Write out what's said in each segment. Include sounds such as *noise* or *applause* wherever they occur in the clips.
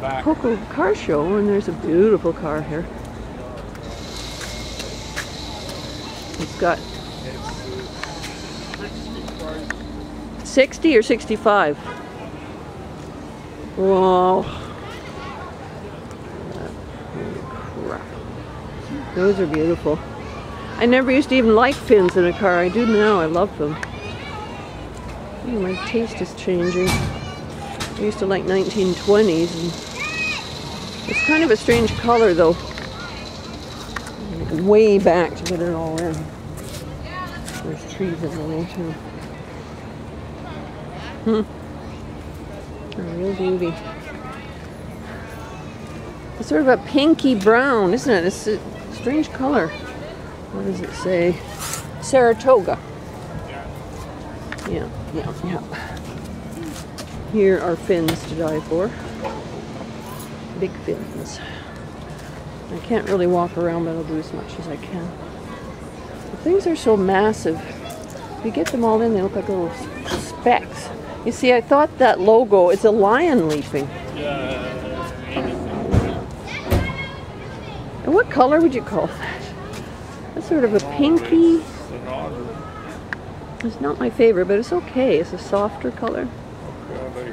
Back. Poco car show, and there's a beautiful car here. It's got 60 or 65? Whoa. Crap. Those are beautiful. I never used to even like fins in a car. I do now. I love them. Oh, my taste is changing. I used to like 1920s. It's kind of a strange color though. Way back to get it all in. There's trees in the way too. Hmm. A real beauty. It's sort of a pinky brown, isn't it? It's a strange color. What does it say? Saratoga. Yeah, yeah, yeah. Here are fins to die for. Big fins. I can't really walk around, but I'll do as much as I can. The things are so massive. If you get them all in, they look like little specks. You see, I thought that logo is a lion leaping. Yeah. And what color would you call that? That's sort of a pinky. It's not my favorite, but it's okay. It's a softer color. A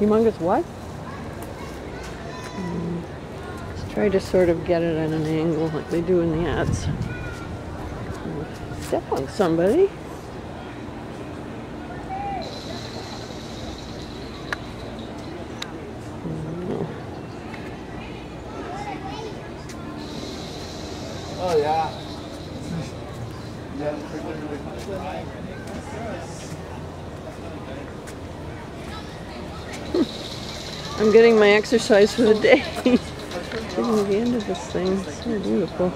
humongous. Humongous what? Let's try to sort of get it at an angle like they do in the ads. Step on somebody. Oh yeah. *laughs* I'm getting my exercise for the day. *laughs* Getting the end of this thing. It's so beautiful.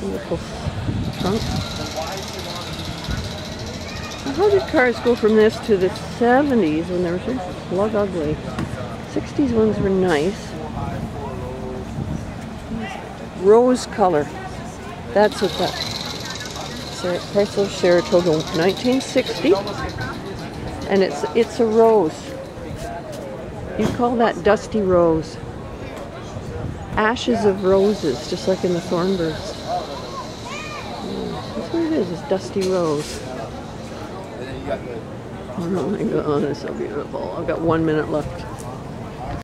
Beautiful trunk. How did cars go from this to the 70s when they were so plug ugly? 60s ones were nice. Rose color. That's what that. Sar- Chrysler Saratoga, 1960 and it's it's a rose. You call that dusty rose. Ashes of roses, just like in the Thorn Birds. Yeah, that's what it is. It's dusty rose. Oh my god, it's so beautiful. I've got one minute left.